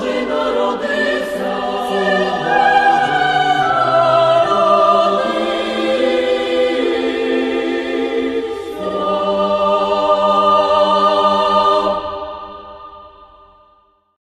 Boży Narodem.